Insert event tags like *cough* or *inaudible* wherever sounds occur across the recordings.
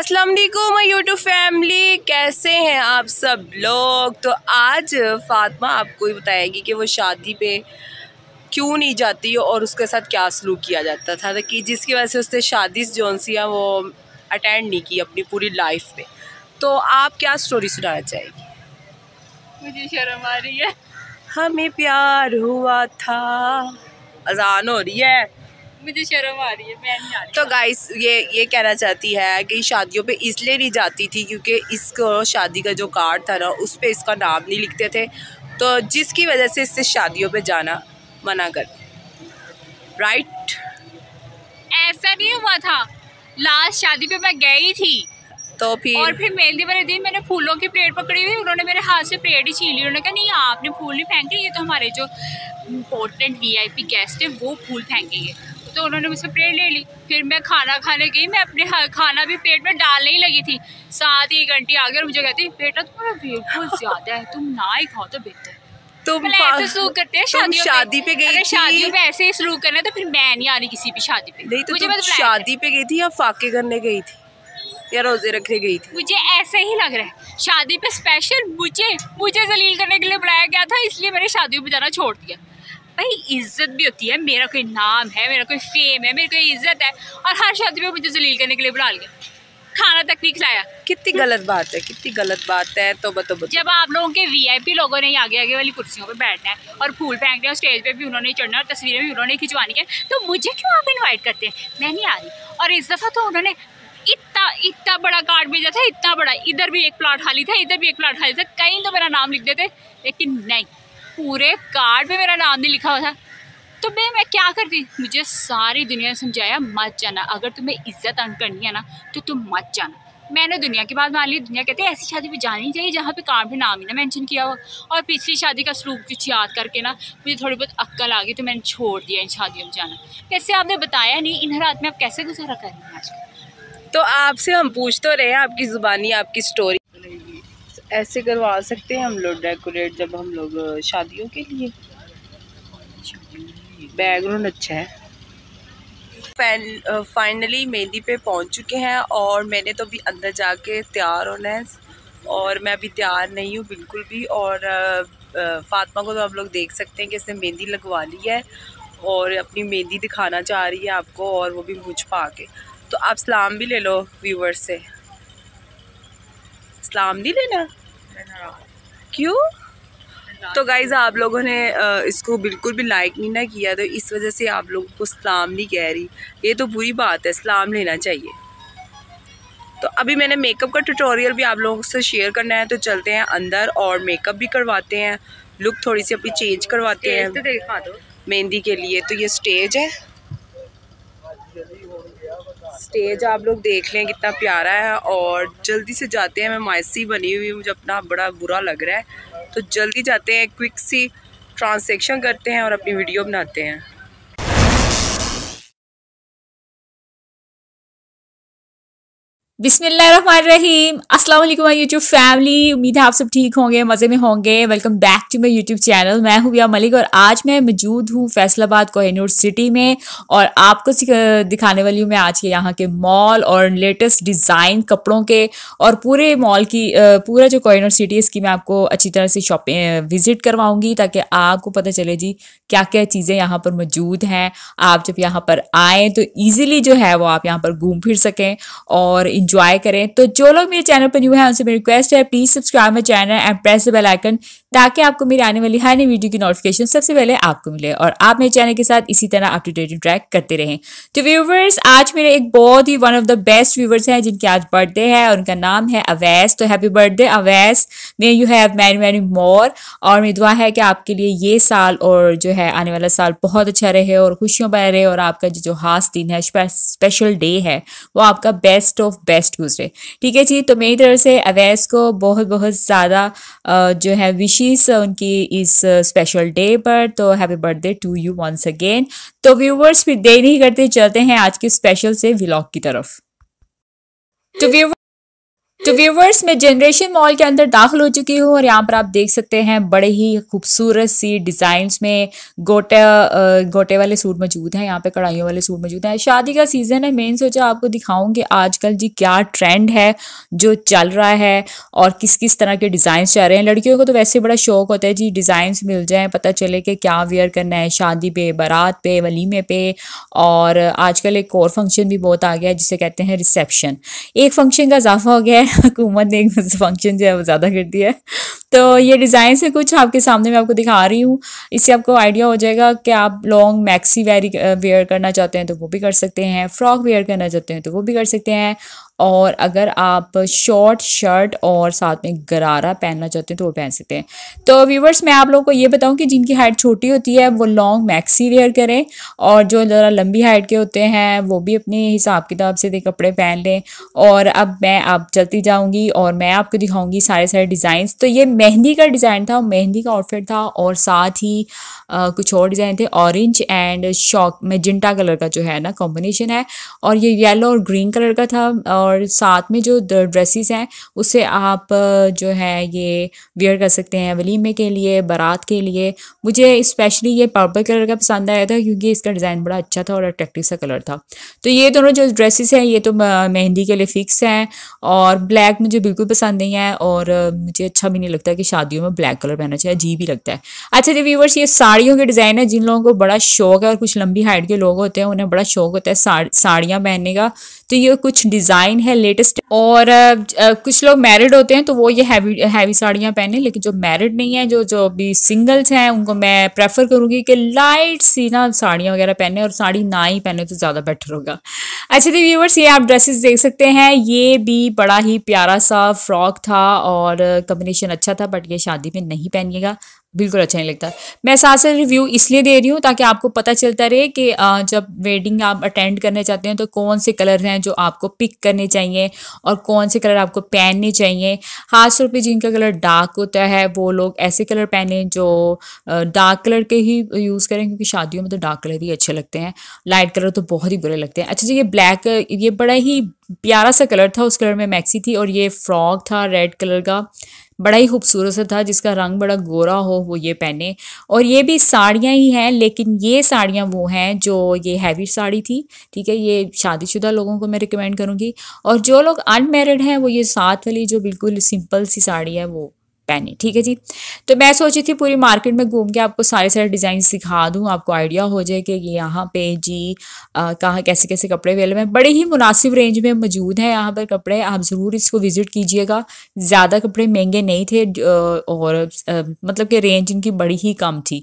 अस्सलाम वालेकुम YouTube family कैसे हैं आप सब लोग? तो आज फातिमा आपको ही बताएगी कि वो शादी पे क्यों नहीं जाती और उसके साथ क्या सलूक किया जाता था तो कि जिसकी वजह से उसने शादी जो सी वो अटेंड नहीं की अपनी पूरी लाइफ में तो आप क्या स्टोरी सुनाना चाहेगी? मुझे शर्म आ रही है। हमें प्यार हुआ था। अजान हो रही है। मुझे शर्म आ रही है मैं नहीं आ रही। तो गाइस ये ये कहना चाहती है कि शादियों पे इसलिए नहीं जाती थी क्योंकि इसको शादी का जो कार्ड था ना उस पर इसका नाम नहीं लिखते थे। तो जिसकी वजह से इससे शादियों पे जाना मना कर। राइट ऐसा नहीं हुआ था। लास्ट शादी पे मैं गई थी। तो फिर? और फिर मेहंदी वाले दिन मैंने फूलों की प्लेट पकड़ी हुई उन्होंने मेरे हाथ से प्लेट ही छीन ली। उन्होंने कहा नहीं आपने फूल नहीं फेंके ये तो हमारे जो इम्पोर्टेंट वीआईपी गेस्ट है वो फूल फेंकेंगे। तो उन्होंने मुझसे प्लेट ले ली। फिर मैं खाना खाने गई मैं अपने खाना भी पेट में डालने ही लगी थी। साथ ही एक घंटी आ गई और मुझे कहती बेटा तुम्हारा वेट बहुत ज़्यादा है तुम ना ही खाओ तो बेहतर तुम ऐसे सलूक करते हैं शादियों शादी पे गई शादियों पे ऐसे ही सलूक करना तो फिर मैं नहीं आ रही किसी भी शादी पे। नहीं तो मुझे तुम शादी पे गई थी या फाके करने गई थी? या रोज़े रखने गई थी? मुझे ऐसे ही लग रहा है। शादी पे स्पेशल मुझे मुझे जलील करने के लिए बुलाया गया था इसलिए मैंने शादियों पे जाना छोड़ दिया। भाई इज़्ज़त भी होती है मेरा कोई नाम है मेरा कोई फेम है मेरी कोई इज़्ज़त है। और हर शादी में मुझे जलील करने के लिए बुला लिया। खाना तक नहीं खिलाया। कितनी गलत बात है कितनी गलत बात है तो बतो बतो। जब आप लोगों के वीआईपी लोगों ने आगे आगे वाली कुर्सियों पर बैठना है और फूल फेंकने और स्टेज पे भी उन्होंने चढ़ना और तस्वीरें भी उन्होंने खिंचवानी है तो मुझे क्यों आप इनवाइट करते हैं? मैं नहीं आ रही। और इस दफ़ा तो उन्होंने इतना इतना बड़ा कार्ड भेजा था इतना बड़ा इधर भी एक प्लाट खाली था इधर भी एक प्लाट खाली था कहीं तो मेरा नाम लिख देते लेकिन नहीं। पूरे कार्ड पे मेरा नाम नहीं लिखा हुआ था। तो मैं मैं क्या करती? मुझे सारी दुनिया ने समझाया, मत जाना। अगर तुम्हें इज़्ज़त अर्न करनी है ना तो तुम मत जाना। मैंने दुनिया की बात मान ली। दुनिया कहते हैं, ऐसी शादी पे जानी चाहिए जहाँ पे कार्ड पे नाम ही ना मेंशन किया हो। और पिछली शादी का सलूक कुछ याद करके ना, मुझे थोड़ी बहुत अक्ल आ गई तो मैंने छोड़ दिया इन शादियों में जाना। वैसे आपने बताया नहीं इन रात में आप कैसे गुजारा कर रही हैं आजकल? तो आपसे हम पूछ तो रहे हैं, आपकी ज़ुबानी, आपकी स्टोरी ऐसे करवा सकते हैं हम लोग डेकोरेट जब हम लोग शादियों के लिए? बैकग्राउंड अच्छा है। फाइनली मेहंदी पे पहुँच चुके हैं और मैंने तो अभी अंदर जाके तैयार होना है और मैं अभी तैयार नहीं हूँ बिल्कुल भी और फातिमा को तो आप लोग देख सकते हैं कि इसने मेहंदी लगवा ली है और अपनी मेहंदी दिखाना चाह रही है आपको और वो भी मुझ पा के। तो आप सलाम भी ले लो व्यूवर्स से। सलाम नहीं लेना? क्यों? तो गाइज़ आप लोगों ने इसको बिल्कुल भी लाइक नहीं ना किया तो इस वजह से आप लोगों को सलाम नहीं कह रही। ये तो बुरी बात है सलाम लेना चाहिए। तो अभी मैंने मेकअप का ट्यूटोरियल भी आप लोगों से शेयर करना है तो चलते हैं अंदर और मेकअप भी करवाते हैं। लुक थोड़ी सी अपनी चेंज करवाते हैं। तो मेहंदी के लिए तो ये स्टेज है। स्टेज आप लोग देख लें कितना प्यारा है और जल्दी से जाते हैं। मैं मायसी बनी हुई मुझे अपना बड़ा बुरा लग रहा है। तो जल्दी जाते हैं क्विक सी ट्रांसैक्शन करते हैं और अपनी वीडियो बनाते हैं। बिस्मिल्लाहिर्रहमानिर्रहीम। अस्सलाम वालेकुम माय यूट्यूब फैमिली। उम्मीद है आप सब ठीक होंगे, मज़े में होंगे। Welcome back to my YouTube channel मैं हूँ मलिक और आज मैं मौजूद हूँ फैसलाबाद कोहिनूर सिटी में और आपको दिखाने वाली हूँ मैं आज के यहाँ के मॉल और लेटेस्ट डिज़ाइन कपड़ों के और पूरे मॉल की पूरा जो कोहिनूर सिटी है, इसकी मैं आपको अच्छी तरह से शॉपिंग विज़िट करवाऊँगी ताकि आपको पता चले जी क्या क्या चीज़ें यहाँ पर मौजूद हैं। आप जब यहाँ पर आएँ तो ईज़िली जो है वो आप यहाँ पर घूम फिर सकें और इंजॉय करें। तो जो लोग मेरे चैनल पर न्यू है, उनसे मेरी रिक्वेस्ट है please subscribe my channel and press bell icon ताकि आपको मेरी आने वाली हर नई वीडियो की नोटिफिकेशन सबसे पहले आपको मिले और आप मेरे चैनल के साथ इसी तरह अप टू डेट ट्रैक करते रहें। तो व्यूवर्स आज मेरे एक बहुत ही one of the best viewers हैं, जिनके आज बर्थडे है उनका नाम है अवैस। तो happy birthday Awais. May you have many many more और मेरी दुआ है कि आपके लिए ये साल और जो है आने वाला साल बहुत अच्छा रहे और खुशियों भरा रहे और आपका जो खास दिन है स्पेशल डे है, वो आपका बेस्ट ऑफ़ बेस्ट गुजरे। ठीक है जी? तो मेरी तरफ़ से अवैस को बहुत बहुत ज़्यादा जो है विशेष उनकी इस स्पेशल डे पर। तो happy birthday to you once again तो व्यूवर्स फिर देर नहीं करते, चलते हैं आज के स्पेशल से व्लॉग की तरफ़। तो व्यूवर तो व्यूवर्स मैं जनरेशन मॉल के अंदर दाखिल हो चुकी हूँ और यहाँ पर आप देख सकते हैं बड़े ही खूबसूरत सी डिज़ाइंस में गोटे गोटे वाले सूट मौजूद हैं, यहाँ पे कढ़ाइयों वाले सूट मौजूद हैं। शादी का सीज़न है मेन सोचा आपको दिखाऊँ कि आजकल जी क्या ट्रेंड है, जो चल रहा है और किस किस तरह के डिज़ाइन चल रहे हैं। लड़कियों को तो वैसे बड़ा शौक होता है जी डिज़ाइंस मिल जाए, पता चले कि क्या वेयर करना है, शादी पे, बारात पे वलीमे पे और आजकल एक और फ़ंक्शन भी बहुत आ गया है, जिसे कहते हैं रिसेप्शन एक फ़ंक्शन का इजाफा हो गया है *laughs* हुकूमत ने एक *laughs* फ़ंक्शन जो है वो ज़्यादा कर दिया है। तो ये डिज़ाइन से कुछ आपके सामने मैं आपको दिखा रही हूँ। इससे आपको आइडिया हो जाएगा कि आप लॉन्ग मैक्सी वेयर करना चाहते हैं तो वो भी कर सकते हैं फ्रॉक वेयर करना चाहते हैं तो वो भी कर सकते हैं। और अगर आप शॉर्ट शर्ट और साथ में गरारा पहनना चाहते हैं तो वो पहन सकते हैं। तो व्यूवर्स मैं आप लोगों को ये बताऊँ कि जिनकी हाइट छोटी होती है वो लॉन्ग मैक्सी वेयर करें और जो ज़रा लंबी हाइट के होते हैं वो भी अपने हिसाब किताब से कपड़े पहन लें। और अब मैं आप चलती जाऊँगी और मैं आपको दिखाऊँगी सारे सारे डिज़ाइंस तो ये मेहंदी का डिज़ाइन था मेहंदी का आउटफिट था और साथ ही आ, कुछ और डिज़ाइन थे orange and shock magenta colour का जो है ना कॉम्बिनेशन है। और ये येलो और ग्रीन कलर का था और और साथ में जो ड्रेसेस हैं, उसे आप जो है ये वेयर कर सकते हैं वलीमे के लिए, बारात के लिए। मुझे स्पेशली ये पर्पल कलर का पसंद आया था क्योंकि इसका डिज़ाइन बड़ा अच्छा था और अट्रैक्टिव सा कलर था। तो ये दोनों जो ड्रेसेस हैं, ये तो मेहंदी के लिए फ़िक्स हैं और ब्लैक मुझे बिल्कुल पसंद नहीं है और मुझे अच्छा भी नहीं लगता कि शादियों में ब्लैक कलर पहनना चाहिए, अजीब ही लगता है। अच्छा जी व्यूवर्स ये साड़ियों के डिज़ाइन है जिन लोगों को बड़ा शौक है और कुछ लंबी हाइट के लोग होते हैं, उन्हें बड़ा शौक होता है साड़ियाँ पहनने का। तो ये कुछ डिज़ाइन है लेटेस्ट और कुछ लोग मैरिड होते हैं तो वो ये हैवी हैवी साड़ियाँ पहने, लेकिन जो मैरिड नहीं है, जो जो अभी सिंगल्स हैं, उनको मैं प्रेफर करूँगी कि लाइट सी ना साड़ियाँ वगैरह पहने और साड़ी ना ही पहने तो ज़्यादा बेटर होगा। अच्छा जी व्यूवर्स ये आप ड्रेसेस देख सकते हैं। ये भी बड़ा ही प्यारा सा फ्रॉक था और कम्बिनेशन अच्छा था बट ये शादी में नहीं पहनिएगा। बिल्कुल अच्छा नहीं लगता। मैं साथ साथ रिव्यू इसलिए दे रही हूँ ताकि आपको पता चलता रहे कि जब वेडिंग आप अटेंड करने चाहते हैं तो कौन से कलर हैं जो आपको पिक करने चाहिए और कौन से कलर आपको पहनने चाहिए। खास तौर पे जिनका कलर डार्क होता है, वो लोग ऐसे कलर पहने जो डार्क कलर के ही यूज़ करें क्योंकि शादियों में तो डार्क कलर ही अच्छे लगते हैं। लाइट कलर तो बहुत ही बुरे लगते हैं। अच्छा जी, ये ब्लैक ये बड़ा ही प्यारा सा कलर था, उस कलर में मैक्सी थी और ये फ्रॉक था रेड कलर का। बड़ा ही खूबसूरत सा था, जिसका रंग बड़ा गोरा हो, वो ये पहने। और ये भी साड़ियाँ ही हैं, लेकिन ये साड़ियाँ वो हैं जो ये हैवी साड़ी थी, ठीक है? ये शादीशुदा लोगों को मैं रिकमेंड करूँगी। और जो लोग अनमेरिड हैं, वो ये साथ वाली जो बिल्कुल सिंपल सी साड़ी है, वो पहने, ठीक है जी? तो मैं सोची थी पूरी मार्केट में घूम के आपको सारे सारे डिज़ाइन सिखा दूँ, आपको आइडिया हो जाए कि यहाँ पे जी कहाँ, कैसे कैसे कपड़े अवेलेबल हैं। बड़े ही मुनासिब रेंज में मौजूद हैं यहाँ पर कपड़े, आप ज़रूर इसको विज़िट कीजिएगा। ज़्यादा कपड़े महँगे नहीं थे और मतलब कि रेंज इनकी बड़ी ही कम थी।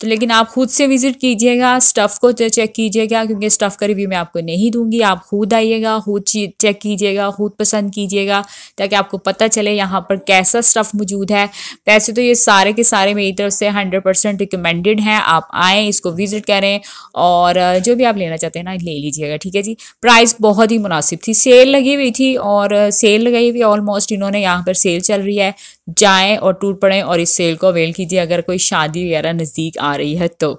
तो लेकिन आप खुद से विज़िट कीजिएगा स्टफ़ को चेक कीजिएगा, क्योंकि स्टफ़ का रिव्यू मैं आपको नहीं दूँगी। आप खुद आइएगा, खुद चेक कीजिएगा, खुद पसंद कीजिएगा, ताकि आपको पता चले यहाँ पर कैसा स्टफ़ मौजूद है। वैसे तो ये सारे के सारे मेरी तरफ़ से हंड्रेड परसेंट रिकमेंडेड हैं। आप आएँ, इसको विज़िट करें और जो भी आप लेना चाहते हैं ना, ले लीजिएगा, ठीक है जी? प्राइस बहुत ही मुनासिब थी। सेल लगी हुई थी और सेल लगाई हुई ऑलमोस्ट इन्होंने, यहाँ पर सेल चल रही है। जाएँ और टूट पड़ें और इस सेल को अवेल कीजिए अगर कोई शादी वगैरह नज़दीक आ रही है तो।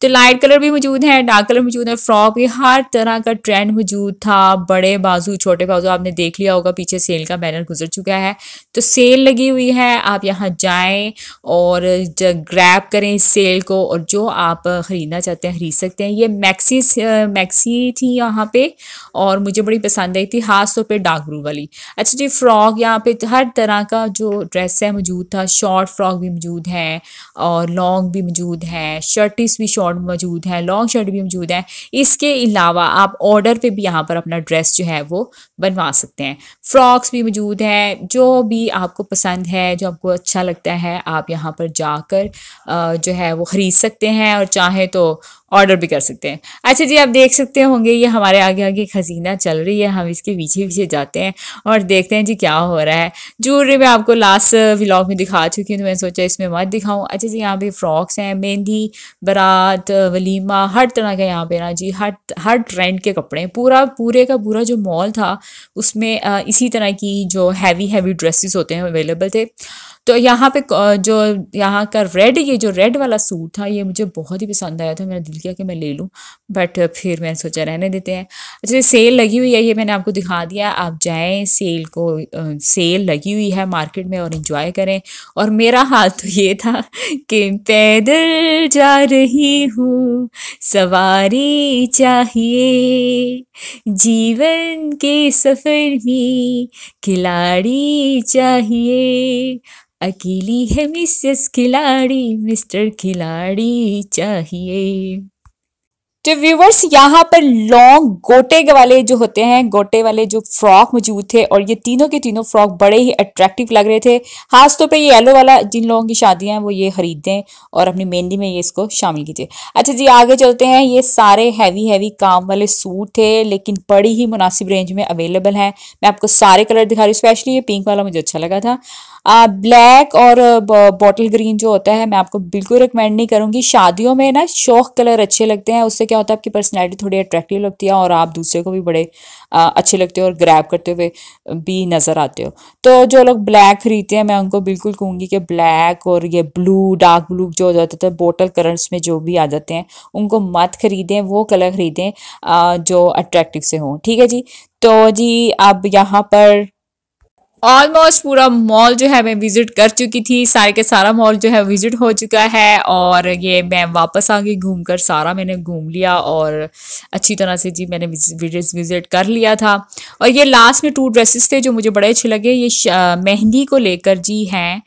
तो लाइट कलर भी मौजूद है डार्क कलर मौजूद है फ्रॉक भी, हर तरह का ट्रेंड मौजूद था, बड़े बाजू, छोटे बाजू आपने देख लिया होगा, पीछे सेल का बैनर गुजर चुका है। तो सेल लगी हुई है, आप यहाँ जाएँ और ग्रैब करें इस सेल को और जो आप ख़रीदना चाहते हैं, खरीद सकते हैं। ये मैक्सी मैक्सी थी यहाँ पे और मुझे बड़ी पसंद आई थी खास तौर पर डार्क ब्लू वाली। अच्छा जी फ्रॉक यहाँ पे हर तरह का जो ड्रेस है मौजूद था शॉर्ट फ्रॉक भी मौजूद है और लॉन्ग भी मौजूद है शर्टिस भी शॉर्ट मौजूद है लॉन्ग शर्ट भी मौजूद है। इसके अलावा आप ऑर्डर पे भी यहाँ पर अपना ड्रेस जो है वो बनवा सकते हैं। फ्रॉक्स भी मौजूद हैं, जो भी आपको पसंद है, जो आपको अच्छा लगता है, आप यहाँ पर जाकर जो है वो ख़रीद सकते हैं और चाहे तो ऑर्डर भी कर सकते हैं। अच्छा जी, आप देख सकते होंगे, ये हमारे आगे आगे खजीना चल रही है। हम इसके पीछे पीछे जाते हैं और देखते हैं जी क्या हो रहा है। ज्वेलरी मैं आपको लास्ट व्लॉग में दिखा चुकी हूँ तो मैंने सोचा इसमें मत दिखाऊँ। अच्छा जी, यहाँ पे फ्रॉक्स हैं, मेहंदी, बारात, वलीमा, हर तरह का यहाँ पे ना जी, हर हर ट्रेंड के कपड़े पूरा, पूरे का पूरा जो मॉल था, उसमें इसी तरह की जो हैवी हैवी ड्रेसेस होते हैं अवेलेबल थे। तो यहाँ पे जो यहाँ का रेड ये जो रेड वाला सूट था, ये मुझे बहुत ही पसंद आया था। मेरा दिल किया कि मैं ले लूँ बट फिर मैंने सोचा रहने देते हैं। अच्छा सेल लगी हुई है, ये मैंने आपको दिखा दिया। आप जाएँ सेल को सेल लगी हुई है मार्केट में और इन्जॉय करें। और मेरा हाल तो ये था कि पैदल जा रही हूँ, सवारी चाहिए। जीवन के सफ़र में खिलाड़ी चाहिए। अकेली है मिसेस खिलाड़ी मिस्टर खिलाड़ी चाहिए। तो व्यूवर्स यहाँ पर लॉन्ग गोटे वाले जो होते हैं, गोटे वाले जो फ्रॉक मौजूद थे और ये तीनों के तीनों फ्रॉक बड़े ही अट्रैक्टिव लग रहे थे। खास तौर पे ये येलो वाला, जिन लोगों की शादियाँ हैं, वो ये खरीदें और अपनी मेहंदी में ये इसको शामिल कीजिए। अच्छा जी, आगे चलते हैं। ये सारे हैवी हैवी काम वाले सूट थे, लेकिन बड़ी ही मुनासिब रेंज में अवेलेबल हैं। मैं आपको सारे कलर दिखा रही हूँ स्पेशली ये पिंक वाला मुझे अच्छा लगा था। ब्लैक और बॉटल ग्रीन जो होता है, मैं आपको बिल्कुल रिकमेंड नहीं करूँगी। शादियों में ना, शौक कलर अच्छे लगते हैं, उससे क्या होता है, आपकी पर्सनैलिटी थोड़ी अट्रैक्टिव लगती है और आप दूसरे को भी बड़े अच्छे लगते हो और ग्रैब करते हुए भी नज़र आते हो। तो जो लोग ब्लैक खरीदते हैं, मैं उनको बिल्कुल कहूँगी कि ब्लैक और ये ब्लू डार्क ब्लू जो हो जाते थे बोटल कलर्स में जो भी आ जाते हैं, उनको मत खरीदें, वो कलर खरीदें जो अट्रैक्टिव से हों। ठीक है जी? तो जी, अब यहाँ पर ऑलमोस्ट पूरा मॉल जो है मैं विज़िट कर चुकी थी। सारे के सारा मॉल जो है विज़िट हो चुका है और ये मैं वापस आ गई घूम कर सारा मैंने घूम लिया और अच्छी तरह से जी मैंने विज़िट कर लिया था। और ये लास्ट में टू ड्रेसेस थे जो मुझे बड़े अच्छे लगे। ये मेहंदी को लेकर जी हैं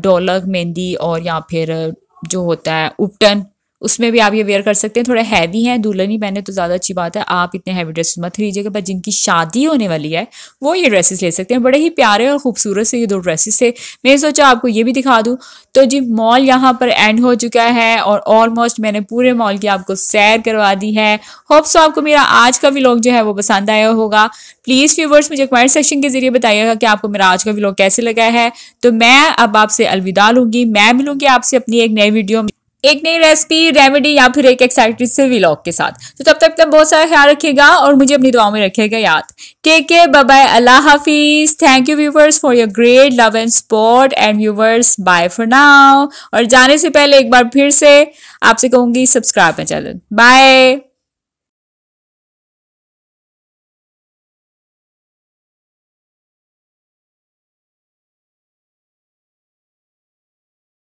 डोलक, मेहंदी और या फिर जो होता है उपटन। उसमें भी आप ये वेयर कर सकते हैं, थोड़े हैवी हैं, दुल्हन ही पहने तो ज़्यादा अच्छी बात है, आप इतने हैवी ड्रेसेस मत खरीजिएगा पर जिनकी शादी होने वाली है, वो ये ड्रेसेस ले सकते हैं। बड़े ही प्यारे और खूबसूरत से ये दो ड्रेसेस थे। मैं सोचा आपको ये भी दिखा दूँ। तो जी मॉल यहाँ पर एंड हो चुका है और ऑलमोस्ट मैंने पूरे मॉल की आपको सैर करवा दी है। होप सो आपको मेरा आज का व्लॉग जो है वो पसंद आया होगा। प्लीज़ व्यूवर्स मुझे कमेंट सेक्शन के ज़रिए बताइएगा कि आपको मेरा आज का व्लॉग कैसे लगा है। तो मैं अब आपसे अलविदा लूँगी। मैं मिलूँगी आपसे अपनी एक नई वीडियो में। एक नई रेसिपी रेमेडी या फिर एक एक्साइटेड से व्लॉग के साथ। तो तब तक तब बहुत सारा ख्याल रखिएगा और मुझे अपनी दुआओं में रखिएगा याद। के के बाय अल्लाह हाफिज। Thank you viewers for your great love and support and viewers bye for now और जाने से पहले एक बार फिर से आपसे कहूँगी सब्सक्राइब है चैनल बाय